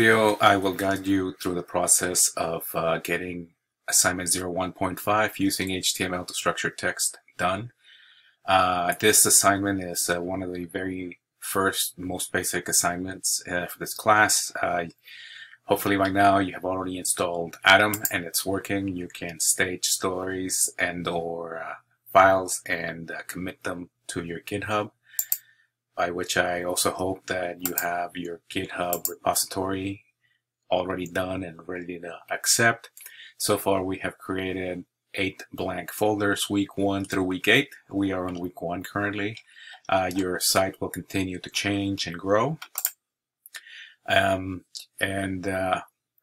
video, I will guide you through the process of uh, getting assignment 01.5 using HTML to structure text done. Uh, this assignment is uh, one of the very first, most basic assignments uh, for this class. Uh, hopefully by now you have already installed Atom and it's working. You can stage stories and or uh, files and commit them to your GitHub by which I also hope that you have your GitHub repository already done and ready to accept. So far we have created eight blank folders week one through week eight. We are on week one currently. Uh, your site will continue to change and grow. Um, and uh,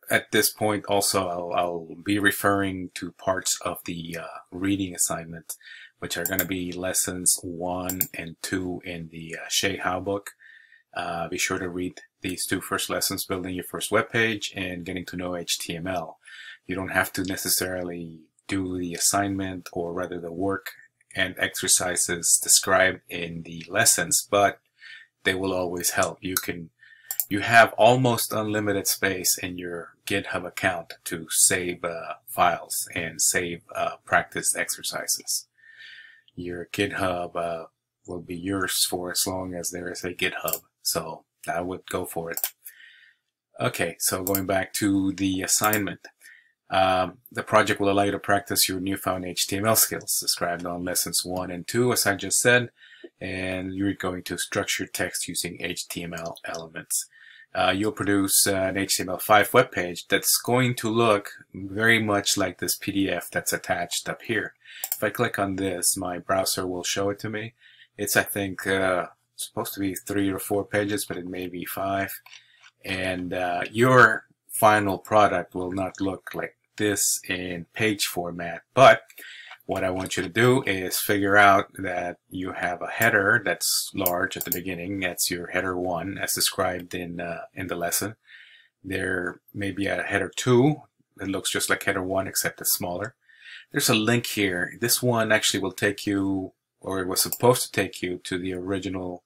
at this point also I'll, I'll, be referring to parts of the uh, reading assignment which are going to be lessons one and two in the uh, Shay Howe book. Uh, be sure to read these two first lessons, building your first web page and getting to know HTML. You don't have to necessarily do the assignment or rather the work and exercises described in the lessons, but they will always help. You can you have almost unlimited space in your GitHub account to save uh, files and save uh, practice exercises your GitHub uh, will be yours for as long as there is a GitHub. So I would go for it. Okay, so going back to the assignment. Um, the project will allow you to practice your newfound HTML skills described on lessons 1 and 2 as I just said and you're going to structure text using HTML elements uh, you'll produce an HTML5 web page that's going to look very much like this PDF that's attached up here. If I click on this, my browser will show it to me. It's, I think, uh, supposed to be three or four pages, but it may be five. And uh, your final product will not look like this in page format, but what I want you to do is figure out that you have a header that's large at the beginning. That's your header one as described in, uh, in the lesson. There may be a header two that looks just like header one except it's smaller. There's a link here. This one actually will take you, or it was supposed to take you to the original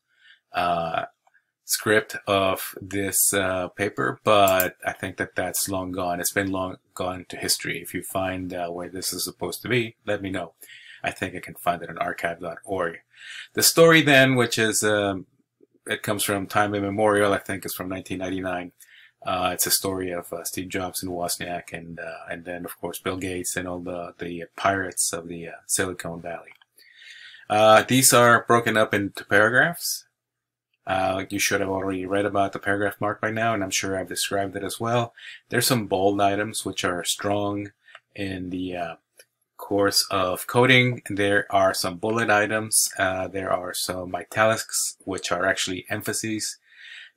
uh, script of this uh, paper, but I think that that's long gone. It's been long gone to history. If you find uh, where this is supposed to be, let me know. I think I can find it on archive.org. The story then, which is, um, it comes from time immemorial, I think is from 1999. Uh, it's a story of uh, Steve Jobs and Wozniak and, uh, and then of course Bill Gates and all the, the pirates of the uh, Silicon Valley. Uh, these are broken up into paragraphs. Uh, you should have already read about the paragraph mark by now, and I'm sure I've described it as well. There's some bold items which are strong in the course of coding. There are some bullet items. There are some italics, which are actually emphases.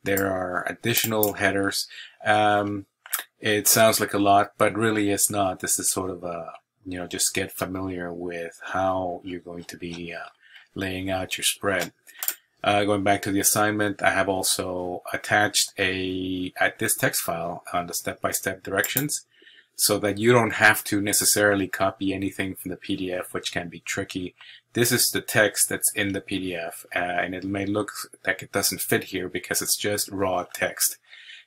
There are additional headers. Um, it sounds like a lot, but really it's not. This is sort of a, you know, just get familiar with how you're going to be uh, laying out your spread. Uh, going back to the assignment, I have also attached a at this text file on the step-by-step -step directions so that you don't have to necessarily copy anything from the PDF, which can be tricky. This is the text that's in the PDF, uh, and it may look like it doesn't fit here because it's just raw text.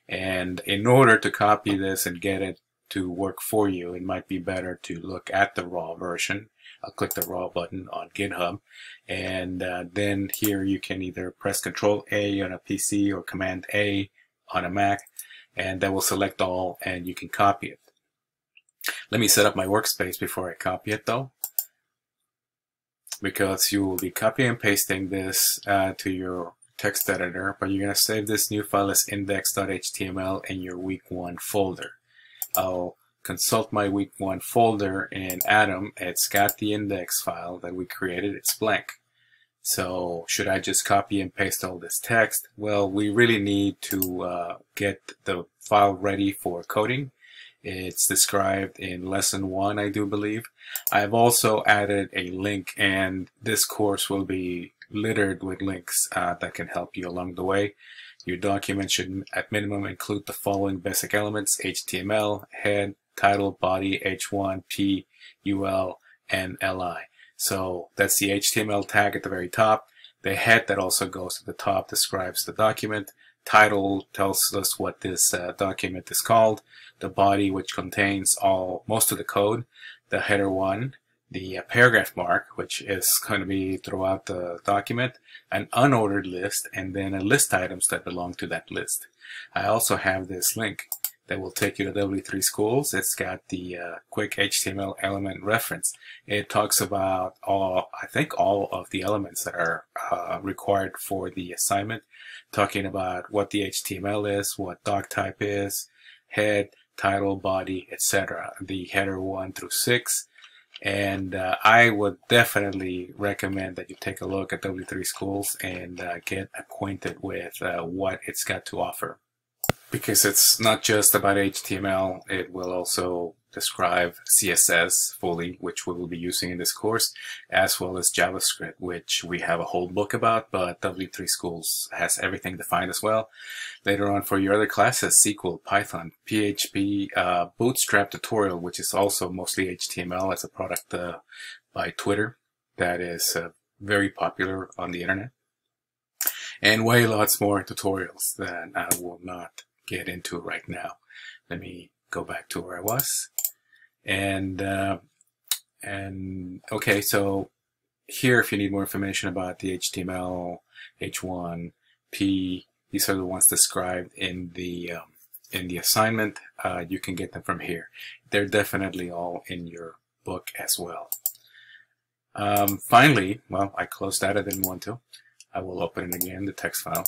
And in order to copy this and get it to work for you, it might be better to look at the raw version I'll click the raw button on GitHub and uh, then here you can either press Control A on a PC or Command A on a Mac and that will select all and you can copy it. Let me set up my workspace before I copy it though because you will be copy and pasting this uh, to your text editor but you're going to save this new file as index.html in your week one folder. I'll consult my week one folder in Atom, it's got the index file that we created, it's blank. So should I just copy and paste all this text? Well, we really need to uh, get the file ready for coding. It's described in lesson one, I do believe. I've also added a link and this course will be littered with links uh, that can help you along the way. Your document should at minimum include the following basic elements, HTML, head, title, body, h1, p, ul, and li. So that's the HTML tag at the very top. The head that also goes to the top describes the document. Title tells us what this uh, document is called, the body which contains all most of the code, the header one, the uh, paragraph mark, which is going to be throughout the document, an unordered list, and then a list items that belong to that list. I also have this link that will take you to W3 Schools. It's got the uh, quick HTML element reference. It talks about all, I think all of the elements that are uh, required for the assignment, talking about what the HTML is, what doc type is, head, title, body, etc. The header 1 through 6. And uh, I would definitely recommend that you take a look at W3 Schools and uh, get acquainted with uh, what it's got to offer because it's not just about HTML, it will also describe CSS fully, which we will be using in this course, as well as JavaScript, which we have a whole book about, but W3 Schools has everything defined as well. Later on for your other classes, SQL, Python, PHP, uh, Bootstrap tutorial, which is also mostly HTML as a product uh, by Twitter that is uh, very popular on the internet. And way lots more tutorials that I will not get into right now. Let me go back to where I was. And, uh, and okay, so here, if you need more information about the HTML, H1, P, these are the ones described in the, um, in the assignment. Uh, you can get them from here. They're definitely all in your book as well. Um, finally, well, I closed that. I didn't want to. I will open it again, the text file.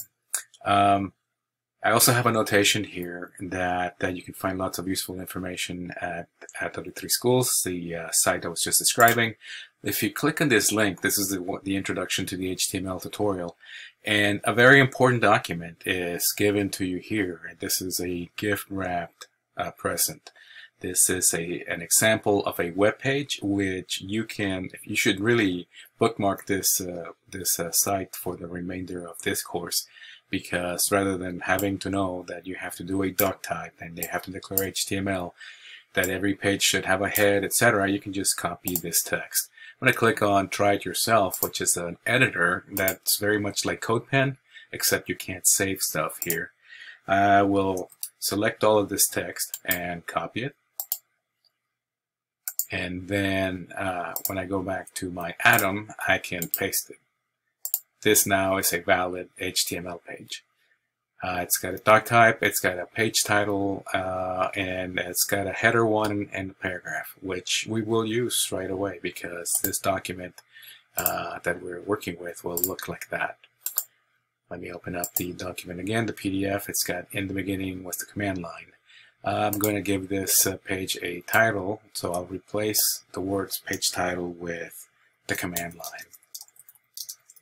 Um, I also have a notation here that, that you can find lots of useful information at, at W3 Schools, the uh, site I was just describing. If you click on this link, this is the, the introduction to the HTML tutorial, and a very important document is given to you here. This is a gift-wrapped uh, present. This is a an example of a web page which you can you should really bookmark this uh, this uh, site for the remainder of this course because rather than having to know that you have to do a doc type and they have to declare HTML, that every page should have a head, etc., you can just copy this text. I'm going to click on Try It Yourself, which is an editor that's very much like CodePen, except you can't save stuff here. I will select all of this text and copy it. And then uh, when I go back to my Atom, I can paste it this now is a valid HTML page. Uh, it's got a doc type, it's got a page title, uh, and it's got a header one and a paragraph, which we will use right away because this document uh, that we're working with will look like that. Let me open up the document again, the PDF. It's got in the beginning was the command line. I'm going to give this uh, page a title, so I'll replace the words page title with the command line.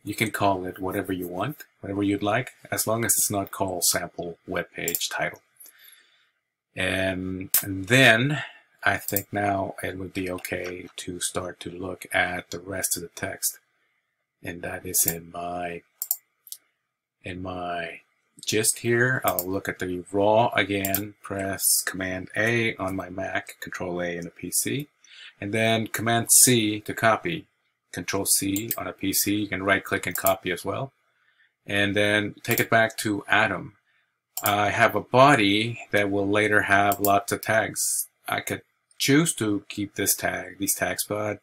You can call it whatever you want, whatever you'd like, as long as it's not called sample web page title. And, and then I think now it would be okay to start to look at the rest of the text. And that is in my in my gist here. I'll look at the raw again, press Command A on my Mac, Control A in a PC, and then Command C to copy. Control C on a PC. You can right click and copy as well. And then take it back to Atom. I have a body that will later have lots of tags. I could choose to keep this tag, these tags, but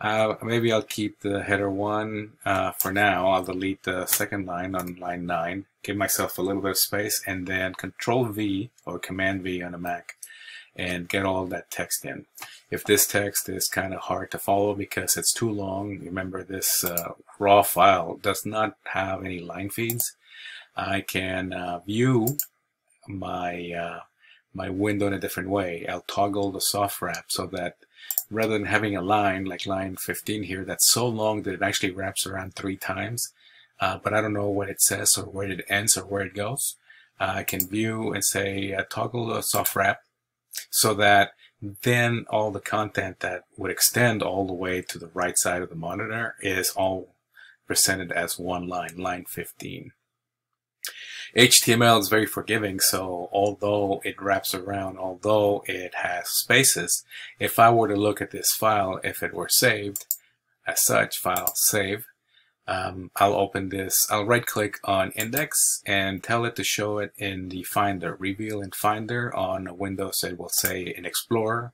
uh, maybe I'll keep the header one uh, for now. I'll delete the second line on line 9, give myself a little bit of space, and then Control V or Command V on a Mac and get all that text in. If this text is kind of hard to follow because it's too long, remember this uh, raw file does not have any line feeds. I can uh, view my uh, my window in a different way. I'll toggle the soft wrap so that rather than having a line like line 15 here that's so long that it actually wraps around three times, uh, but I don't know what it says or where it ends or where it goes. Uh, I can view and say uh, toggle the soft wrap so that then all the content that would extend all the way to the right side of the monitor is all presented as one line, line 15. HTML is very forgiving, so although it wraps around, although it has spaces, if I were to look at this file, if it were saved, as such, file save, um, I'll open this, I'll right click on index and tell it to show it in the Finder, reveal in Finder on Windows it will say in Explorer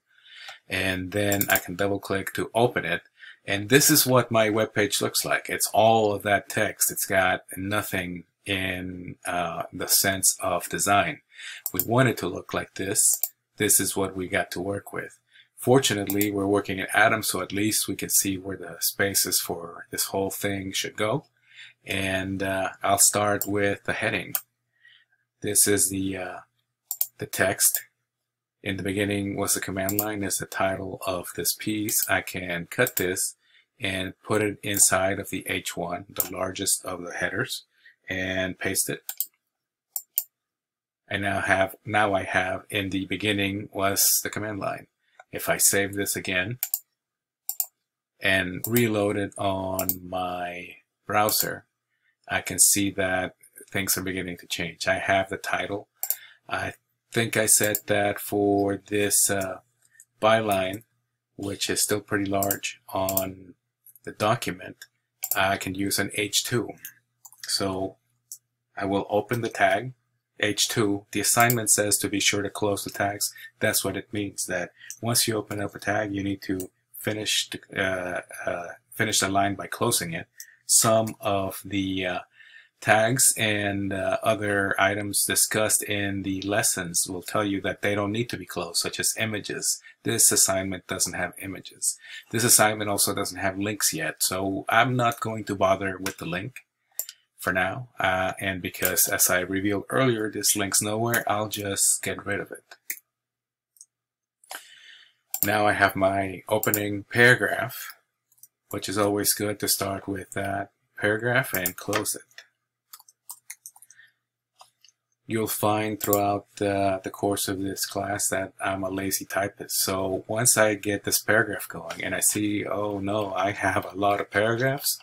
and then I can double click to open it and this is what my web page looks like. It's all of that text. It's got nothing in uh, the sense of design. We want it to look like this. This is what we got to work with. Fortunately, we're working in Atom, so at least we can see where the spaces for this whole thing should go. And uh, I'll start with the heading. This is the uh, the text. In the beginning was the command line is the title of this piece. I can cut this and put it inside of the H1, the largest of the headers, and paste it. And now have now I have in the beginning was the command line. If I save this again and reload it on my browser, I can see that things are beginning to change. I have the title. I think I set that for this uh, byline, which is still pretty large on the document. I can use an H2. So I will open the tag H2, the assignment says to be sure to close the tags. That's what it means, that once you open up a tag, you need to finish uh, uh, finish the line by closing it. Some of the uh, tags and uh, other items discussed in the lessons will tell you that they don't need to be closed, such as images. This assignment doesn't have images. This assignment also doesn't have links yet, so I'm not going to bother with the link for now. Uh, and because as I revealed earlier, this links nowhere, I'll just get rid of it. Now I have my opening paragraph, which is always good to start with that paragraph and close it. You'll find throughout the, the course of this class that I'm a lazy typist. So once I get this paragraph going and I see, oh no, I have a lot of paragraphs,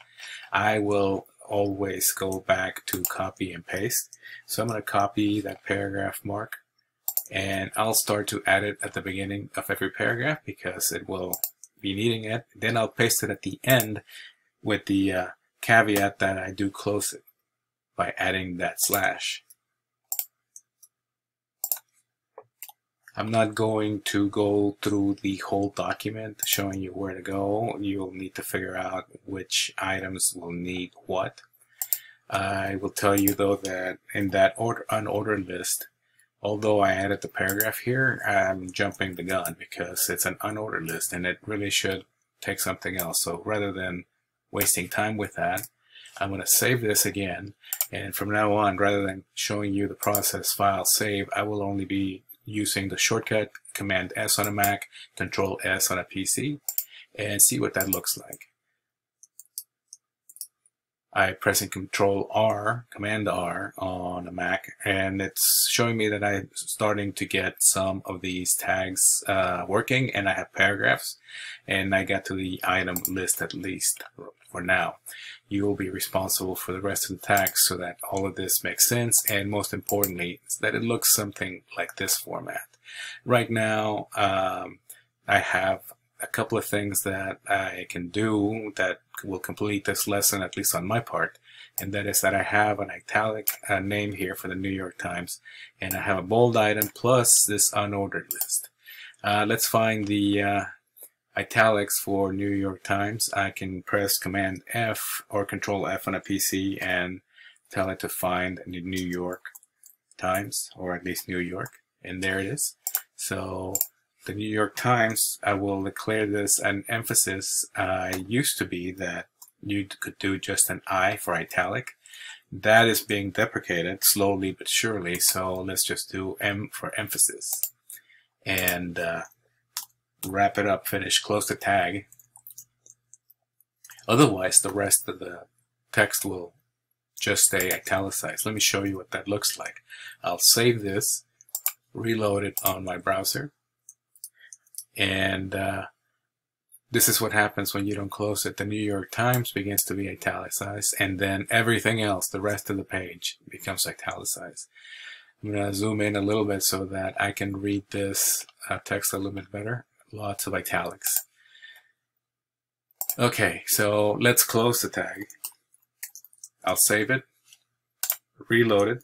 I will always go back to copy and paste. So I'm going to copy that paragraph mark and I'll start to add it at the beginning of every paragraph because it will be needing it. Then I'll paste it at the end with the uh, caveat that I do close it by adding that slash. I'm not going to go through the whole document showing you where to go. You'll need to figure out which items will need what. I will tell you though that in that order, unordered list, although I added the paragraph here, I'm jumping the gun because it's an unordered list and it really should take something else. So rather than wasting time with that, I'm going to save this again. And from now on, rather than showing you the process file save, I will only be using the shortcut Command S on a Mac, Control S on a PC, and see what that looks like. I pressing Control R, Command R on a Mac, and it's showing me that I'm starting to get some of these tags uh, working, and I have paragraphs, and I got to the item list at least for now. You will be responsible for the rest of the tags so that all of this makes sense, and most importantly, that it looks something like this format. Right now, um, I have a couple of things that I can do that will complete this lesson, at least on my part. And that is that I have an italic uh, name here for the New York Times, and I have a bold item plus this unordered list. Uh, let's find the uh, italics for New York Times. I can press Command F or Control F on a PC and tell it to find the New York Times, or at least New York. And there it is. So the New York Times, I will declare this an emphasis. Uh, used to be that you could do just an I for italic. That is being deprecated slowly but surely, so let's just do M for emphasis. And uh, wrap it up, finish, close the tag. Otherwise, the rest of the text will just stay italicized. Let me show you what that looks like. I'll save this, reload it on my browser, and uh, this is what happens when you don't close it. The New York Times begins to be italicized, and then everything else, the rest of the page, becomes italicized. I'm going to zoom in a little bit so that I can read this uh, text a little bit better. Lots of italics. Okay, so let's close the tag. I'll save it, reload it,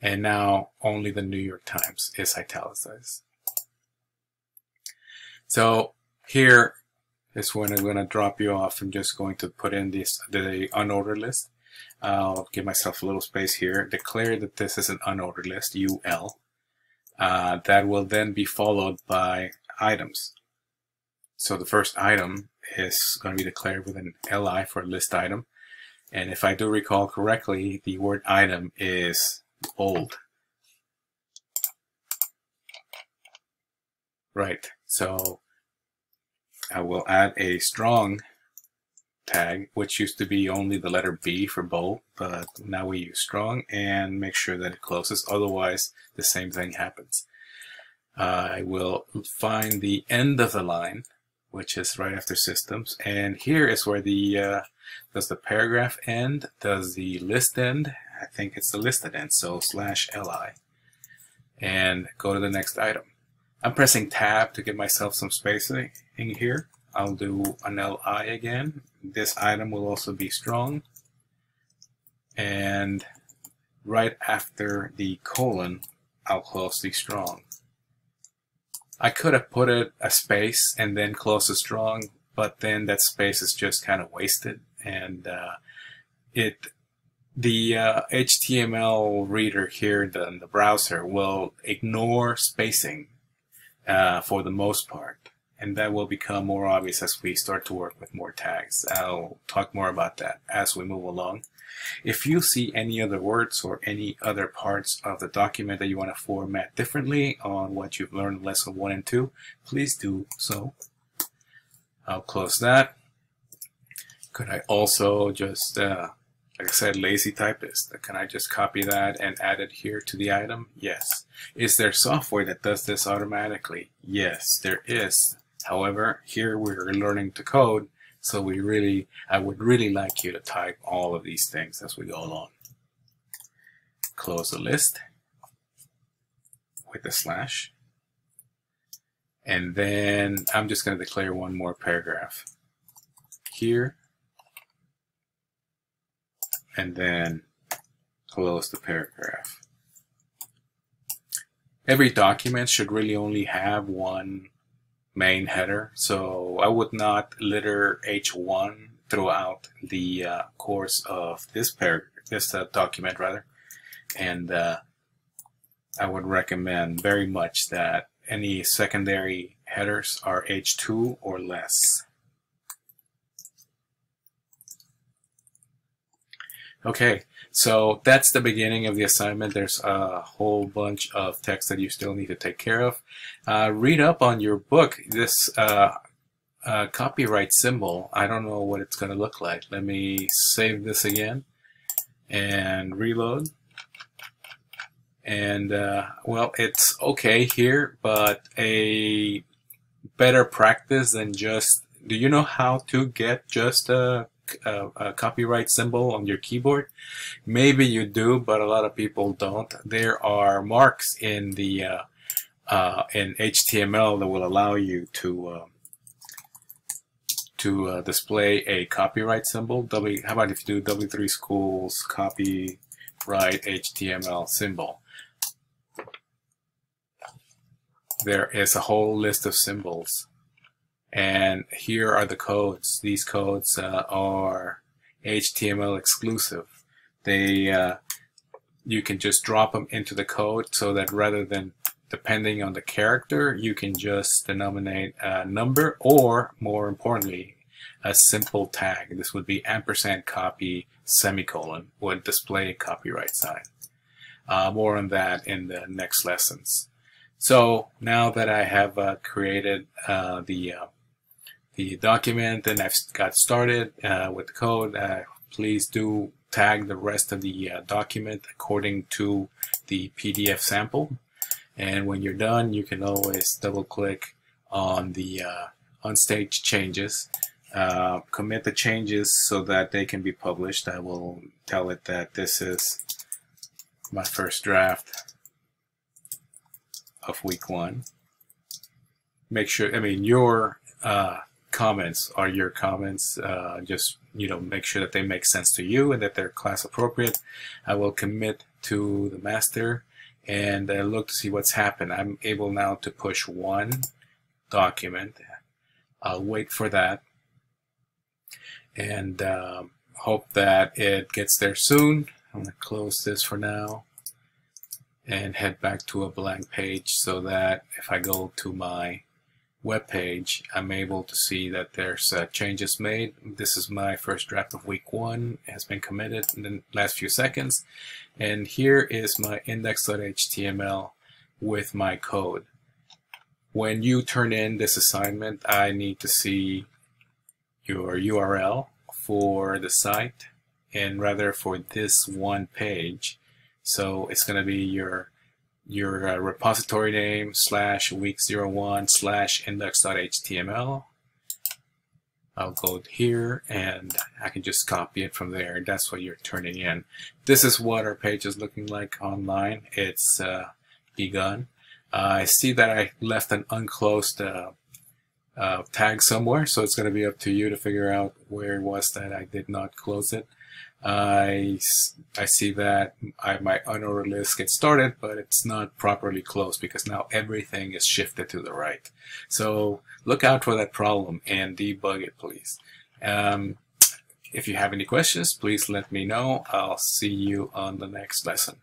and now only the New York Times is italicized. So here is when I'm going to drop you off. I'm just going to put in this the unordered list. I'll give myself a little space here. Declare that this is an unordered list, UL. Uh, that will then be followed by items. So the first item is going to be declared with an LI for list item. And if I do recall correctly, the word item is bold. Right, so I will add a strong tag, which used to be only the letter B for bold, but now we use strong and make sure that it closes. Otherwise, the same thing happens. Uh, I will find the end of the line, which is right after systems. And here is where the, uh, does the paragraph end? Does the list end? I think it's the listed end, so slash li. And go to the next item. I'm pressing tab to give myself some spacing in here. I'll do an li again. This item will also be strong. And right after the colon, I'll close the strong. I could have put it a space and then close the strong, but then that space is just kind of wasted and uh, it the uh, HTML reader here the, the, browser will ignore spacing uh, for the most part. And that will become more obvious as we start to work with more tags. I'll talk more about that as we move along. If you see any other words or any other parts of the document that you want to format differently on what you've learned in lesson 1 and 2, please do so. I'll close that. Could I also just uh, like I said, lazy typist. Can I just copy that and add it here to the item? Yes. Is there software that does this automatically? Yes, there is. However, here we're learning to code, so we really, I would really like you to type all of these things as we go along. Close the list with a slash. And then I'm just going to declare one more paragraph. Here and then close the paragraph. Every document should really only have one main header, so I would not litter H1 throughout the uh, course of this paragraph, this uh, document rather, and uh, I would recommend very much that any secondary headers are H2 or less. Okay, so that's the beginning of the assignment. There's a whole bunch of text that you still need to take care of. Uh, read up on your book. This uh, uh, copyright symbol, I don't know what it's going to look like. Let me save this again and reload. And, uh, well, it's okay here, but a better practice than just, do you know how to get just a a, a, copyright symbol on your keyboard. Maybe you do, but a lot of people don't. There are marks in the uh, uh, in HTML that will allow you to uh, to uh, display a copyright symbol. W. How about if you do W3 Schools copyright HTML symbol? There is a whole list of symbols and here are the codes. These codes uh, are HTML exclusive. They uh, you can just drop them into the code so that rather than depending on the character, you can just denominate a number or more importantly, a simple tag. This would be ampersand copy semicolon would display a copyright sign. Uh, more on that in the next lessons. So now that I have uh, created uh, the uh, the document and I've got started uh, with the code, uh, please do tag the rest of the uh, document according to the PDF sample. And when you're done, you can always double click on the uh, unstage changes. Uh, commit the changes so that they can be published. I will tell it that this is my first draft of week one. Make sure, I mean, your uh, comments are your comments. Uh, just you know, make sure that they make sense to you and that they're class appropriate. I will commit to the master and uh, look to see what's happened. I'm able now to push one document. I'll wait for that and um, hope that it gets there soon. I'm going to close this for now and head back to a blank page so that if I go to my web page, I'm able to see that there's uh, changes made. This is my first draft of week one. It has been committed in the last few seconds. And here is my index.html with my code. When you turn in this assignment, I need to see your URL for the site and rather for this one page. So it's going to be your your uh, repository name slash week 01 slash index.html. I'll go here and I can just copy it from there. That's what you're turning in. This is what our page is looking like online. It's uh, begun. Uh, I see that I left an unclosed uh, uh, tag somewhere, so it's going to be up to you to figure out where it was that I did not close it. I, I see that I, my unordered list gets started, but it's not properly closed because now everything is shifted to the right. So look out for that problem and debug it, please. Um, if you have any questions, please let me know. I'll see you on the next lesson.